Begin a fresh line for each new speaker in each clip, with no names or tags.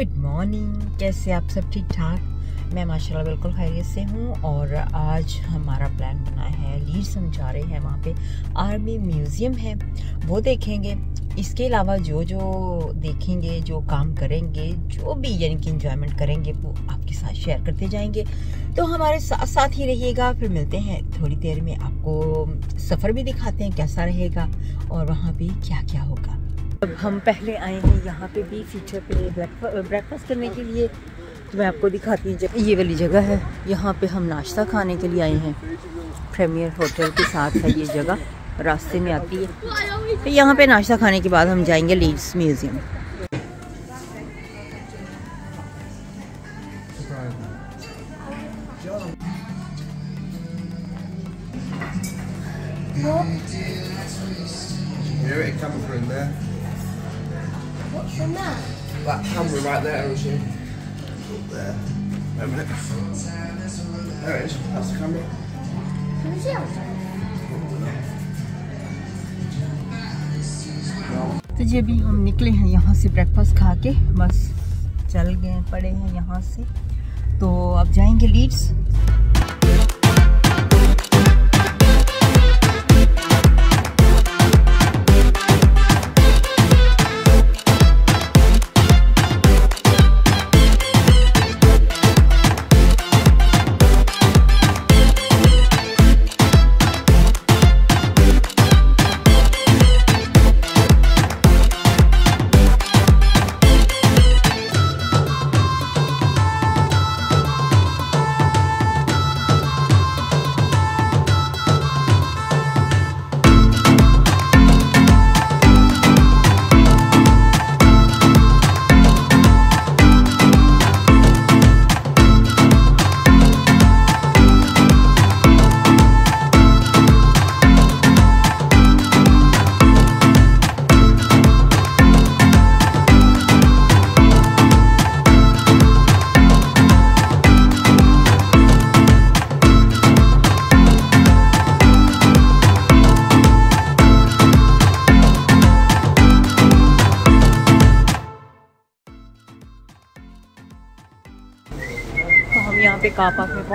Good morning कैसे आप सब ठीक ठाक मैं माशाल्लाह बिल्कुल खैरियत से हूँ और आज हमारा प्लान बना है, लीड जा रहे हैं वहाँ पे आर्मी म्यूज़ियम है। वो देखेंगे। इसके अलावा जो जो देखेंगे, जो काम करेंगे, जो भी यानी कि इंजॉयमेंट करेंगे, वो आपके साथ शेयर करते जाएँगे। तो हमारे साथ साथ ही रहिएगा, फिर मिलते हैं। थोड़ी देर में आपको सफ़र भी दिखाते हैं, कैसा रहेगा और वहाँ पे क्या क्या होगा। अब हम पहले आए हैं यहाँ पे भी फीचर पे ब्रेकफास्ट करने के लिए। तो मैं आपको दिखाती हूँ ये वाली जगह है। यहाँ पे हम नाश्ता खाने के लिए आए हैं। प्रीमियर होटल के साथ है ये जगह। रास्ते में आती है। तो यहाँ पे नाश्ता खाने के बाद हम जाएँगे Leeds museum
Hear it, camera in there.
What's from that?
That camera right there, is it? Up there. Wait a minute. There it is. That's the camera.
Who's the other?
तो जी अभी हम निकले हैं यहाँ से ब्रेकफास्ट खा के बस चल गए पड़े हैं यहाँ से तो अब जाएँगे लीड्स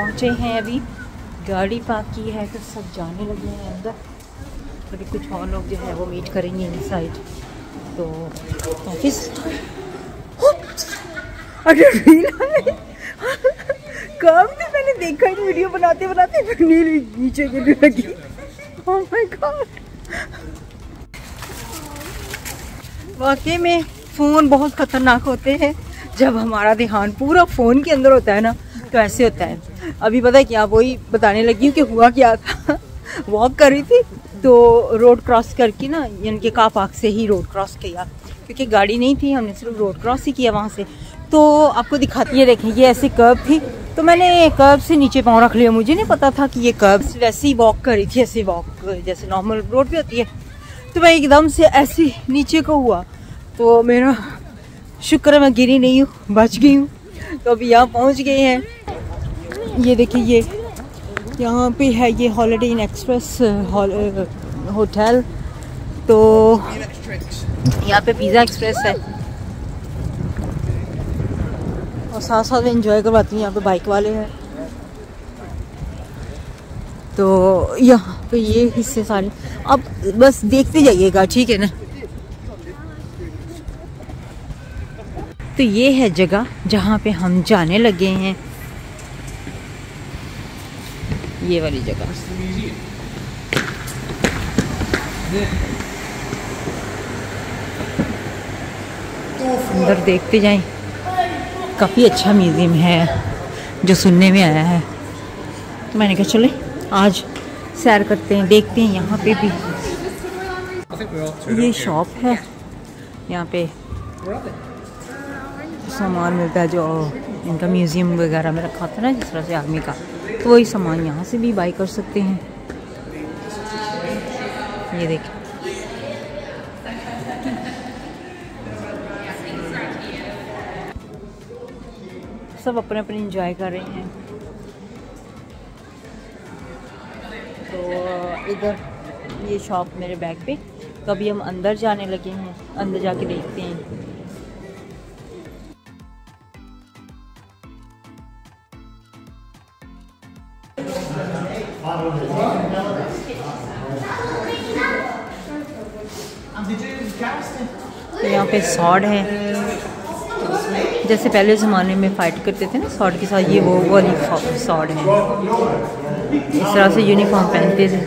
पहुँचे हैं अभी। गाड़ी पार्क की है तो सब जाने लगे हैं अंदर। अभी कुछ और लोग जो है वो मीट करेंगे इन साइड तो ऑफ़िस अरे कब से मैंने देखा ही वीडियो बनाते बनाते नील नीचे गिरने लगी। ओह माय गॉड वाकई में फ़ोन बहुत ख़तरनाक होते हैं। जब हमारा ध्यान पूरा फ़ोन के अंदर होता है ना तो ऐसे होता है। अभी पता है क्या, वही बताने लगी हूँ कि हुआ क्या था। वॉक कर रही थी तो रोड क्रॉस करके ना, यानी कि कार पार्क से ही रोड क्रॉस किया। क्योंकि गाड़ी नहीं थी, हमने सिर्फ़ रोड क्रॉस ही किया वहाँ से। तो आपको दिखाती है, देखें, ये ऐसे कर्व थी। तो मैंने कर्व से नीचे पाँव रख लिया। मुझे नहीं पता था कि ये कर्व वैसे ही वॉक कर थी, ऐसे वॉक जैसे नॉर्मल रोड पे होती है। तो मैं एकदम से ऐसे नीचे को हुआ। तो मेरा शुक्र है, मैं गिरी नहीं हूँ, बच गई हूँ। तो अभी यहाँ पहुँच गए हैं। ये देखिए, ये यहाँ पे है ये हॉलीडे इन एक्सप्रेस होटल तो यहाँ पे पिज़्ज़ा एक्सप्रेस है। और साथ साथ में इंजॉय करवाती हूँ, यहाँ पे बाइक वाले हैं। तो यहाँ पे ये हिस्से सारे। अब बस देखते जाइएगा, ठीक है ना? तो ये है जगह जहाँ पे हम जाने लगे हैं। ये वाली जगह। अंदर देखते जाएँ, काफ़ी अच्छा म्यूज़ियम है, जो सुनने में आया है। तो मैंने कहा, चले, आज सैर करते हैं, देखते हैं यहाँ पे भी। ये शॉप है, यहाँ पे सामान मिलता है, जो इनका म्यूज़ियम वगैरह में रखा था ना, जिस तरह से आर्मी का। तो वही सामान यहाँ से भी बाई कर सकते हैं। ये देखिए सब अपने अपने इंजॉय कर रहे हैं। तो इधर ये शॉप मेरे बैग पे। अभी हम अंदर जाने लगे हैं, अंदर जाके देखते हैं। तो यहाँ पे सॉड है। जैसे पहले ज़माने में फ़ाइट करते थे ना सॉड के साथ ये वो वाली सॉड है। इस तरह से यूनिफॉर्म पहनते थे।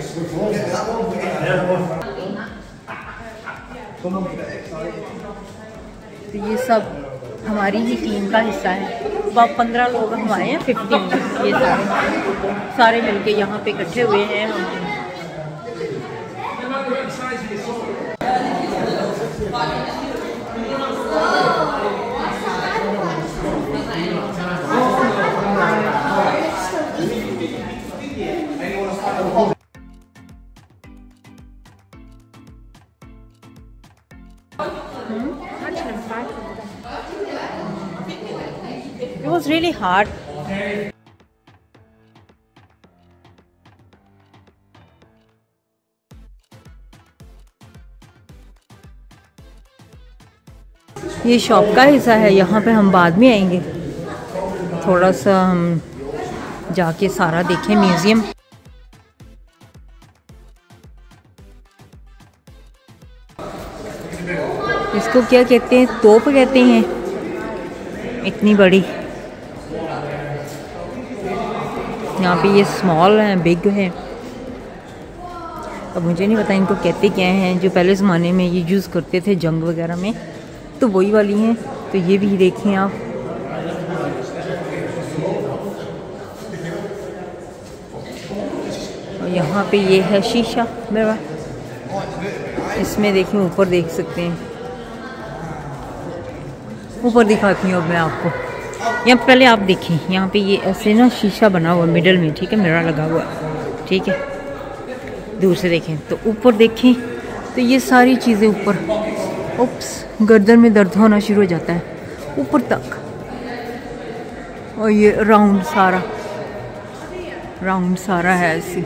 तो ये सब हमारी ही टीम का हिस्सा है। अब आप पंद्रह लोग हम आए हैं फिफ्टीन ये सारे। सारे मिलके यहाँ पे इकट्ठे हुए हैं। हम was really hard. ये शॉप का हिस्सा है, यहाँ पे हम बाद में आएँगे। थोड़ा सा हम जाके सारा देखें म्यूज़ियम। इसको क्या कहते हैं? तोप कहते हैं। इतनी बड़ी। यहाँ पे ये स्मॉल है बिग है। अब मुझे नहीं पता इनको कहते क्या हैं, जो पहले ज़माने में ये यूज़ करते थे जंग वगैरह में तो वही वाली हैं। तो ये भी देखें आप। और यहाँ पे ये है शीशा, मेरा। इसमें देखिए, ऊपर देख सकते हैं। ऊपर दिखाती हूँ अब मैं आपको। यहाँ पहले आप देखें यहाँ पे ये ऐसे ना शीशा बना हुआ मिडल में, ठीक है मेरा लगा हुआ, ठीक है। दूर से देखें तो ऊपर देखें तो ये सारी चीज़ें ऊपर। उप्स, गर्दन में दर्द होना शुरू हो जाता है, ऊपर तक। और ये राउंड सारा राउंड सारा है ऐसे।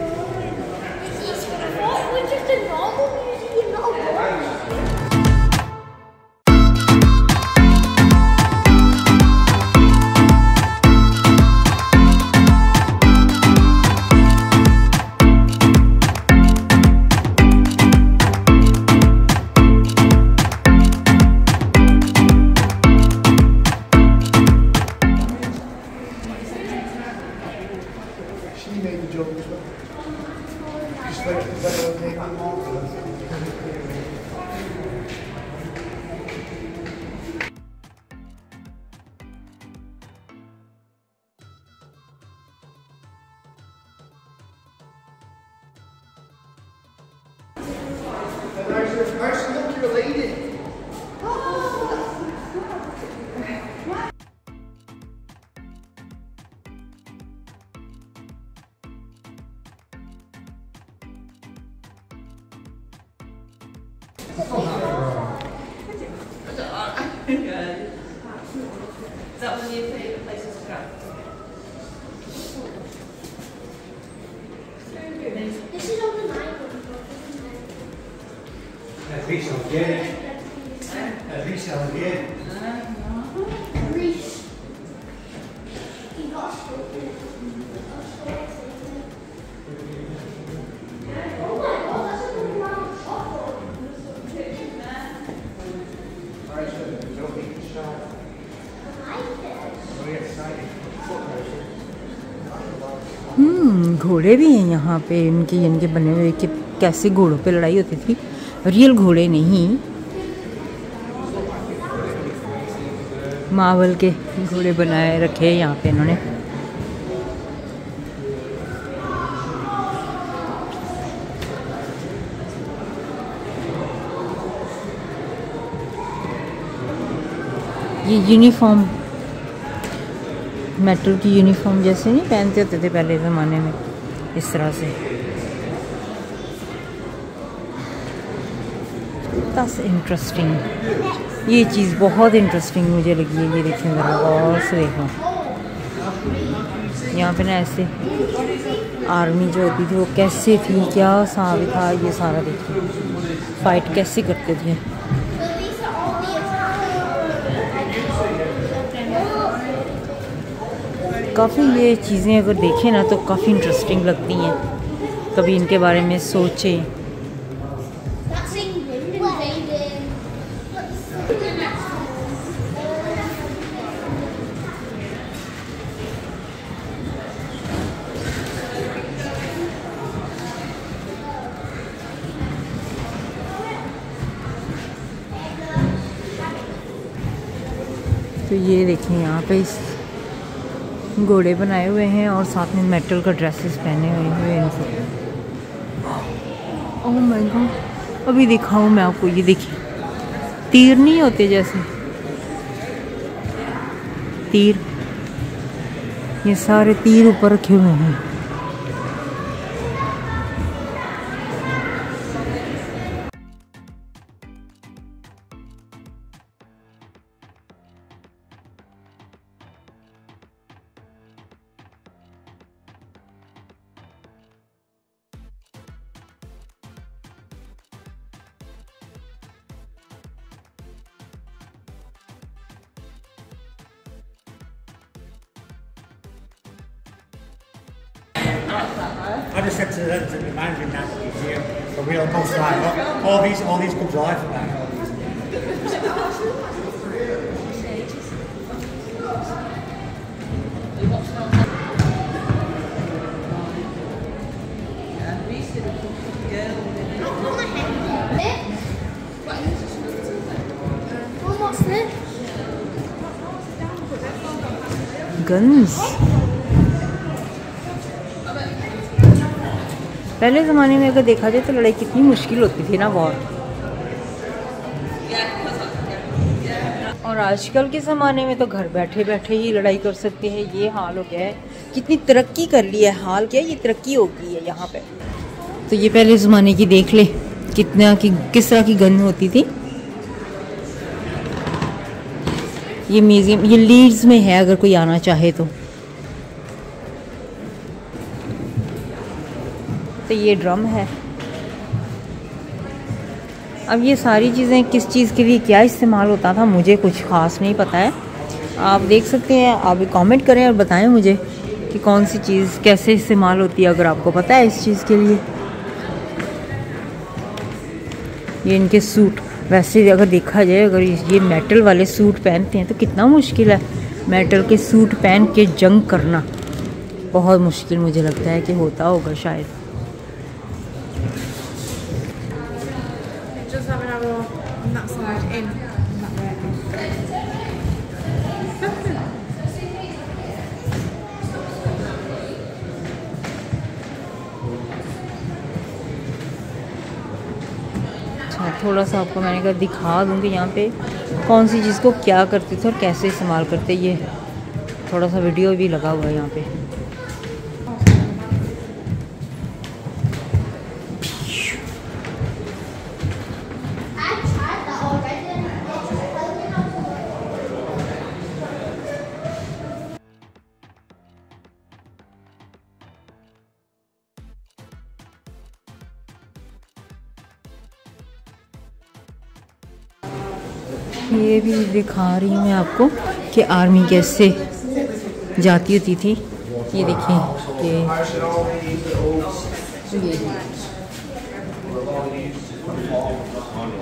घोड़े भी हैं यहाँ पे। इनके इनके बने हुए, कि कैसे घोड़ों पे लड़ाई होती थी। रियल घोड़े नहीं। मावल के घोड़े बनाए रखे हैं यहाँ पे इन्होंने। ये यूनिफॉर्म मेटल की यूनिफॉर्म जैसे नहीं पहनते होते थे पहले ज़माने में, इस तरह से। दस इंटरेस्टिंग ये चीज़ बहुत इंटरेस्टिंग मुझे लगी है, ये देखें ज़रा गौर से देखो। यहाँ पे ना ऐसे आर्मी जो होती थी, वो कैसे थी, क्या साब था, ये सारा देखिए। फाइट कैसे करते थे? काफ़ी ये चीज़ें अगर देखें ना तो काफ़ी इंटरेस्टिंग लगती हैं कभी इनके बारे में सोचें. तो ये देखें यहाँ पे इस घोड़े बनाए हुए हैं और साथ में मेटल का ड्रेसेस पहने हुए हैं ओह माय गॉड अभी दिखाऊँ मैं आपको, ये देखिए। तीर नहीं होते जैसे। तीर। ये सारे तीर ऊपर रखे हुए हैं। गन्स पहले ज़माने में अगर देखा जाए तो लड़ाई कितनी मुश्किल होती थी ना बहुत। और आजकल के ज़माने में तो घर बैठे बैठे ही लड़ाई कर सकते हैं। ये हाल हो गया है। कितनी तरक्की कर ली है। हाल क्या ये तरक्की हो गई है यहाँ पे। तो ये पहले ज़माने की देख ले, कितना की, किस तरह की गन होती थी। ये म्यूज़ियम, ये लीड्स में है अगर कोई आना चाहे तो। तो ये ड्रम है। अब ये सारी चीज़ें किस चीज़ के लिए क्या इस्तेमाल होता था, मुझे कुछ ख़ास नहीं पता है। आप देख सकते हैं, आप कमेंट करें और बताएँ मुझे कि कौन सी चीज़ कैसे इस्तेमाल होती है अगर आपको पता है इस चीज़ के लिए। ये इनके सूट। वैसे अगर देखा जाए अगर ये मेटल वाले सूट पहनते हैं तो कितना मुश्किल है मेटल के सूट पहन के जंग करना। बहुत मुश्किल मुझे लगता है कि होता होगा शायद।
Just in,
थोड़ा सा आपको मैंने कहा दिखा दूँगी यहाँ पे कौन सी चीज़ को क्या करते थे और कैसे इस्तेमाल करते, ये थोड़ा सा वीडियो भी लगा हुआ है यहाँ पे। दिखा रही हूँ मैं आपको कि आर्मी कैसे जाती होती थी। ये देखिए, ये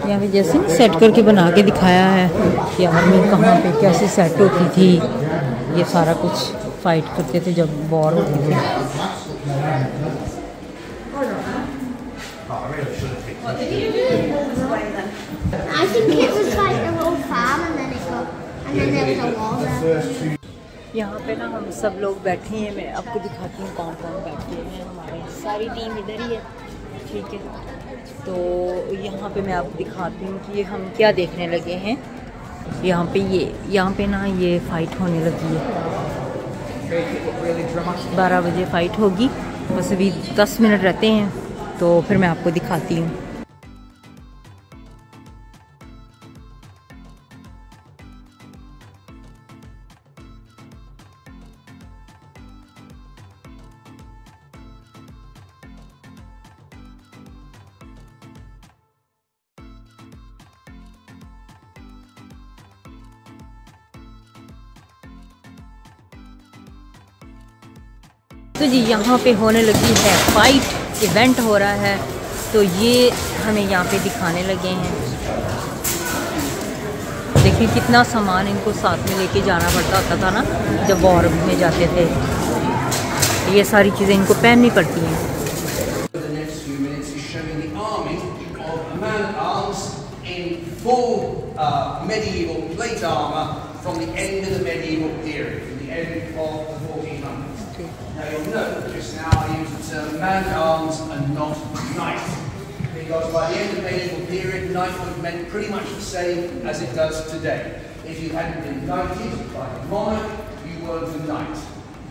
यहाँ पे जैसे सेट करके बना के दिखाया है कि आर्मी कहाँ पे कैसे सेट होती थी। ये सारा कुछ फाइट करते थे जब वॉर होती थी। यहाँ पे ना हम सब लोग बैठे हैं, मैं आपको दिखाती हूँ कौन कौन बैठे हैं हमारे। सारी टीम इधर ही है। ठीक है। तो यहाँ पे मैं आपको दिखाती हूँ कि हम क्या देखने लगे हैं। यहाँ पे ये, यहाँ पे ना ये फ़ाइट होने लगी है। बारह बजे फ़ाइट होगी। बस अभी दस मिनट रहते हैं तो फिर मैं आपको दिखाती हूँ। तो जी, यहाँ पे होने लगी है फाइट इवेंट हो रहा है तो ये हमें यहाँ पे दिखाने लगे हैं। देखिए कितना सामान इनको साथ में लेके जाना पड़ता होता था ना, जब वॉर में जाते थे। ये सारी चीज़ें इनको पहननी पड़ती हैं।
I use the term man at arms and not knight. Because by the end of the medieval period, knighthood meant pretty much the same as it does today. If you hadn't been knighted by a monarch, you weren't a knight.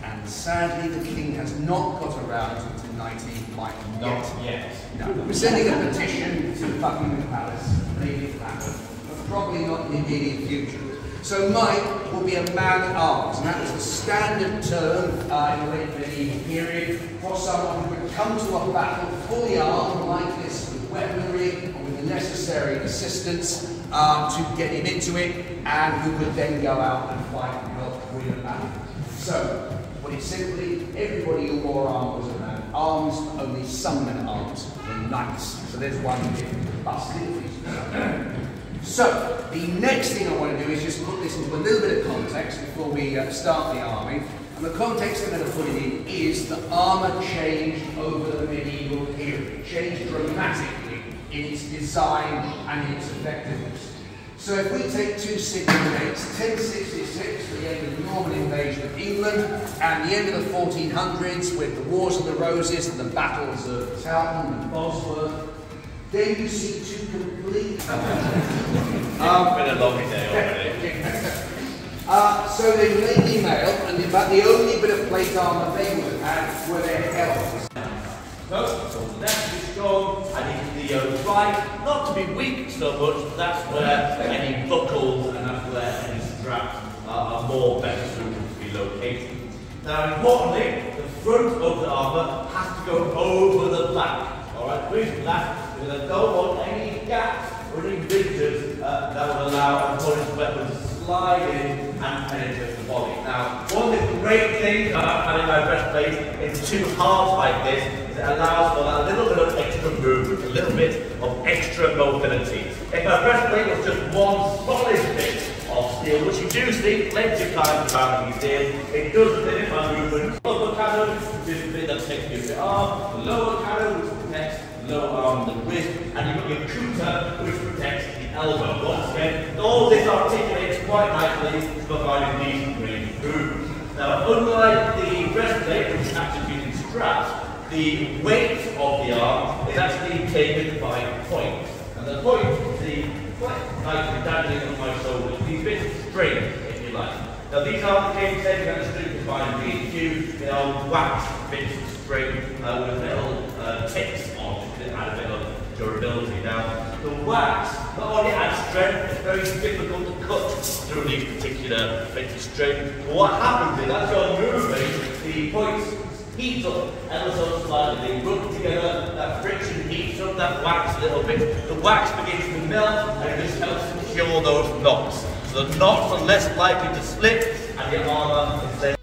And sadly, the king has not got around to knighting Mike
Not
yet.
yet.
No, we're sending a petition to Buckingham Palace, maybe it but probably not in the immediate future. So Mike will be a man at arms, and that was the standard term uh, in the late medieval period for someone who would come to a battle fully armed like this with weaponry and with the necessary assistance uh, to get him into it, and who could then go out and fight and help win a battle. So, put it simply, everybody who wore armour was a man at arms, only some men at arms were knights. So there's one bit busted. So, the next thing I want to do is just put this into a little bit of context before we uh, start the army. And the context I'm going to put it in is that armour changed over the medieval period. Changed dramatically in its design and its effectiveness. So if we take two single dates, 1066, the end of the Norman invasion of England, and the end of the 1400s with the Wars of the Roses and the battles of Towton and Bosworth, then you see two complete...
It's been a lovely day already.
Uh, so they mainly mail, and about the only bit of plate armour they would have had were their helmets.
So, so the left is strong, and it's the uh, right, not to be weak so much, but that's where any buckles and that's where any straps are, are more better suited to be located. Now, importantly, the front of the armour has to go over the back. Alright, reason for that I don't want any gaps or any ridges uh, that would allow opponent's weapons to slide in and penetrate the body. Now, one of the great things about having my breastplate in two halves like this is it allows for that little bit of extra movement, a little bit of extra mobility. If my breastplate was just one solid bit of steel, which you do see plenty of times around these days, it does limit my movement. Upper cannon, which is the bit that takes you the lower cannon, which protects arm and the wrist, and you've got your cooter, which protects the elbow. Once again, all this articulates quite nicely to provide a decent range of movement. Now, unlike the breastplate, which is actually using straps, the weight of the arm is actually taken by points. And the point is the quite nicely dangling on my shoulders, these bits of string, if you like. Now these aren't the taken out of string to find B&Q, they are wax bits of string uh, with metal uh, tips on to add a bit of durability. Now the wax not only adds strength, it's very difficult to cut through these particular bits of string. But what happens is as you're moving, the points heat up ever so slightly, they rub together, that friction heats up that wax a little bit. The wax begins to melt and it just helps to cure those knots. So the knots are less likely to slip and the armour is then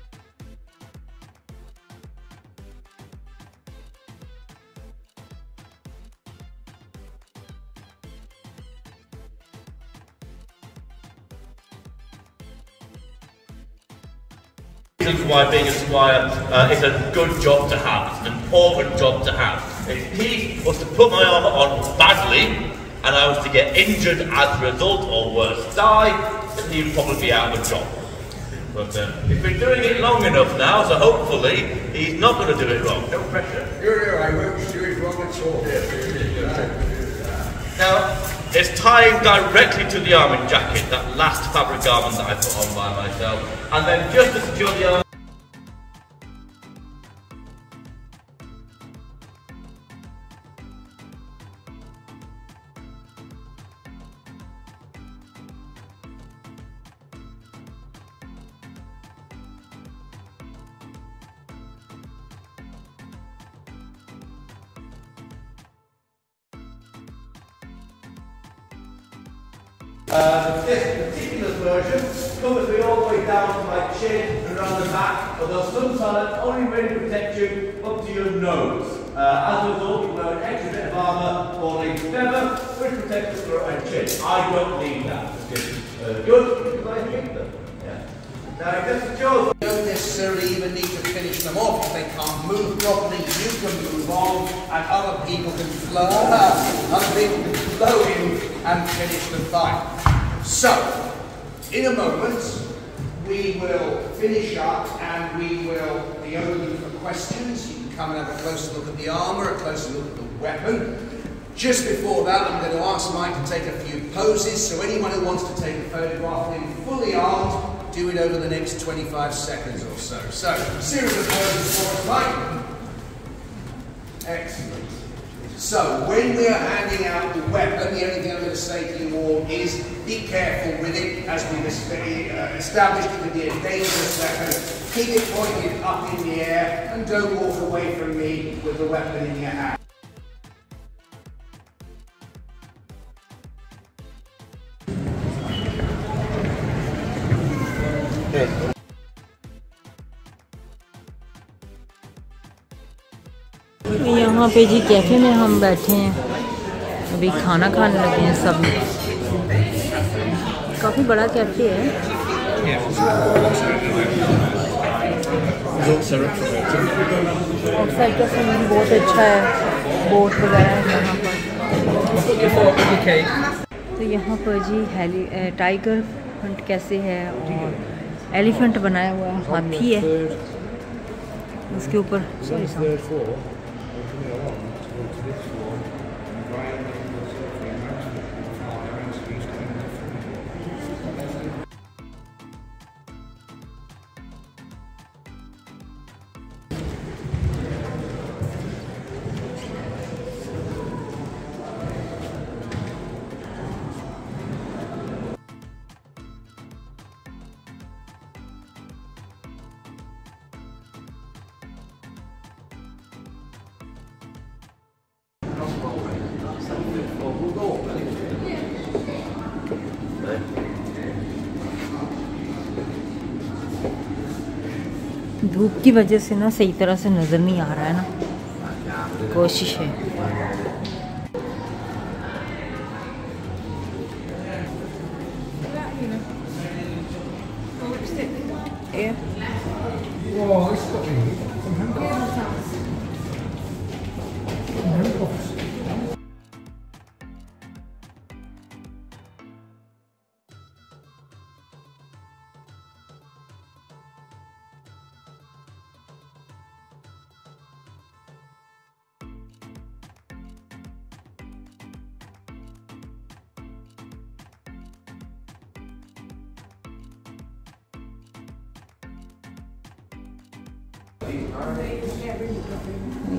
reasons why being a squire uh, is a good job to have. It's an important job to have. If he was to put my armour on badly, and I was to get injured as a result, or worse, die, then he'd probably be out of a job. But uh, he's been doing it long enough now, so hopefully he's not going to do it wrong. No pressure.
Here, here, I won't do it wrong at all.
Now, it's tying directly to the arming jacket, that last fabric garment that I put on by myself. And then just to secure the arm.
Move properly. You can move on, and other people can flow. Other people can flow in and finish the fight. So, in a moment, we will finish up and we will be open for questions. You can come and have a closer look at the armour, a closer look at the weapon. Just before that, I'm going to ask Mike to take a few poses. So anyone who wants to take a photograph of him fully armed, do it over the next 25 seconds or so. So, series of poses for. Excellent. So, when we are handing out the weapon, the only thing I'm going to say to you all is be careful with it. As we've established, it can be a dangerous weapon. Keep it pointed up in the air and don't walk away from me with the weapon in your hand.
यहाँ पे जी cafe में हम बैठे हैं। अभी खाना खाने लगे हैं सब। काफ़ी बड़ा कैफ़े है। आउटसाइड का सीन बहुत अच्छा है। बोट वगैरह है यहाँ पर। तो यहाँ पर जी हेली टाइगर हंट कैसे है और एलिफेंट बनाया हुआ है हाथी है। उसके ऊपर Thank you. धूप की वजह से ना सही तरह से नज़र नहीं आ रहा है ना। कोशिश है।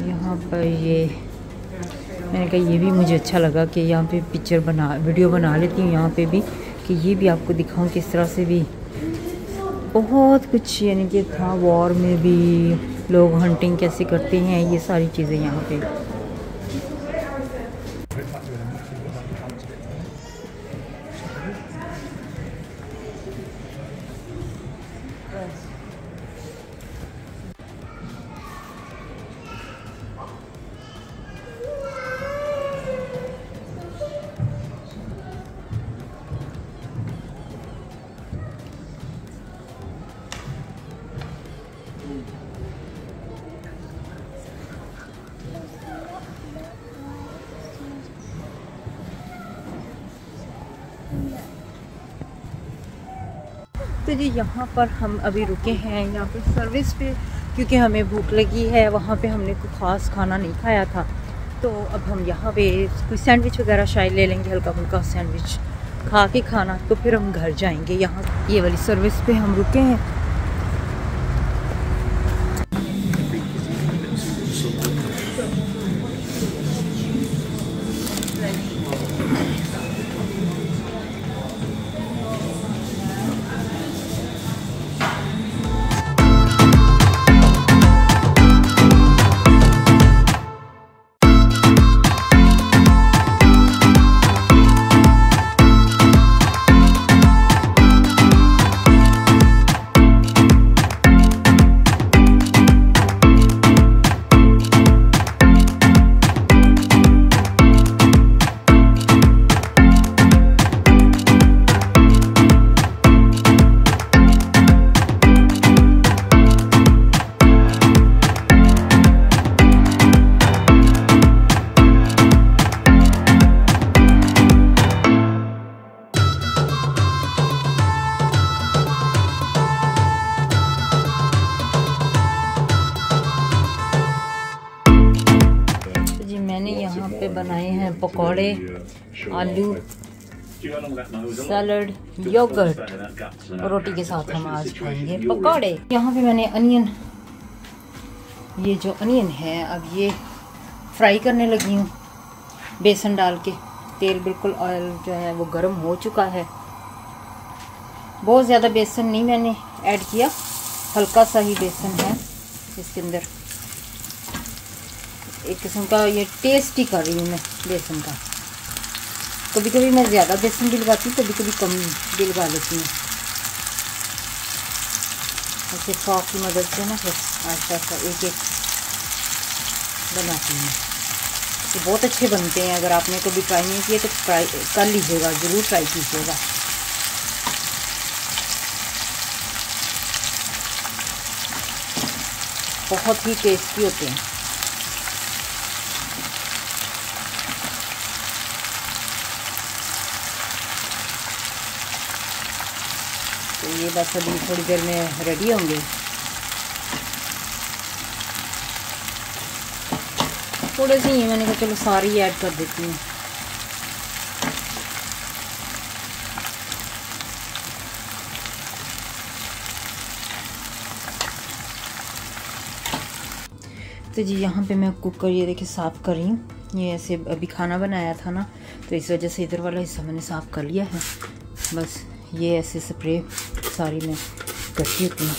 यहाँ पर ये, मैंने कहा ये भी मुझे अच्छा लगा कि यहाँ पे पिक्चर बना वीडियो बना लेती हूँ यहाँ पे भी, कि ये भी आपको दिखाऊँ किस तरह से भी। बहुत कुछ यानी कि था वॉर में भी, लोग हंटिंग कैसे करते हैं, ये सारी चीज़ें यहाँ पे। तो जी यहाँ पर हम अभी रुके हैं, यहाँ पर सर्विस पे, क्योंकि हमें भूख लगी है, वहाँ पे हमने कोई ख़ास खाना नहीं खाया था। तो अब हम यहाँ पे कोई सैंडविच वगैरह शायद ले लेंगे, हल्का फुल्का सैंडविच खा के खाना तो फिर हम घर जाएँगे। यहाँ ये वाली सर्विस पे हम रुके हैं। पकौड़े आलू सैलड योगर्ट और रोटी के साथ हम आज खाएँगे पकौड़े। यहाँ पे मैंने अनियन ये जो अनियन है अब ये फ्राई करने लगी हूँ बेसन डाल के। तेल बिल्कुल ऑयल जो है वो गर्म हो चुका है। बहुत ज़्यादा बेसन नहीं मैंने ऐड किया हल्का सा ही बेसन है इसके अंदर। एक किस्म का ये टेस्ट ही कर रही हूँ मैं, बेसन का। कभी कभी मैं ज़्यादा बेसन भी लगाती हूँ कभी कभी कम भी लगा लेती हूँ। ऐसे फॉक की मदद से ना फिर आस्ता आस्ता एक एक बनाती हूँ। ये बहुत अच्छे बनते हैं, अगर आपने कभी ट्राई नहीं किए तो ट्राई कर लीजिएगा, ज़रूर ट्राई कीजिएगा। बहुत ही टेस्टी होते हैं तो ये बस अभी थोड़ी देर में रेडी होंगे। थोड़े से ही मैंने कहा चलो सारी ऐड कर देती हूँ। तो जी, यहाँ पे मैं कुकर ये देखिए साफ़ कर रही हूँ। ये ऐसे अभी खाना बनाया था ना तो इस वजह से इधर वाला हिस्सा मैंने साफ़ कर लिया है। बस ये ऐसे स्प्रे सारी मैं करती होती हूँ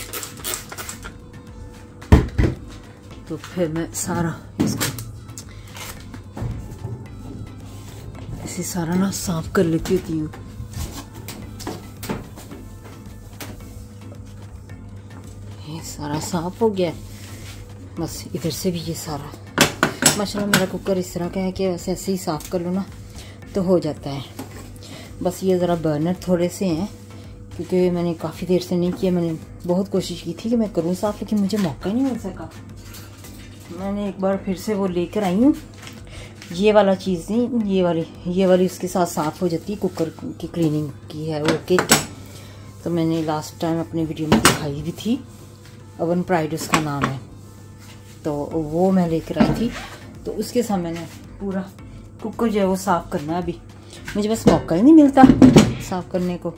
तो फिर मैं सारा इसको ऐसे सारा ना साफ़ कर लेती होती हूँ। ये सारा साफ़ हो गया। बस इधर से भी ये सारा। माशाल्लाह मेरा कुकर इस तरह का है कि वैसे ऐसे ही साफ़ कर लो ना तो हो जाता है। बस ये ज़रा बर्नर थोड़े से हैं। क्योंकि मैंने काफ़ी देर से नहीं किया, मैंने बहुत कोशिश की थी कि मैं करूँ साफ़, लेकिन मुझे मौका नहीं मिल सका। मैंने एक बार फिर से वो लेकर आई हूँ। ये वाला चीज़ नहीं, ये वाली ये वाली उसके साथ साफ़ हो जाती है, कुकर की क्लीनिंग की है किट तो मैंने लास्ट टाइम अपने वीडियो में दिखाई भी थी। अवन प्राइड उसका नाम है। तो वो मैं लेकर आई थी। तो उसके साथ मैंने पूरा कुकर जो है वो साफ़ करना है अभी। मुझे बस मौका ही नहीं मिलता साफ़ करने को।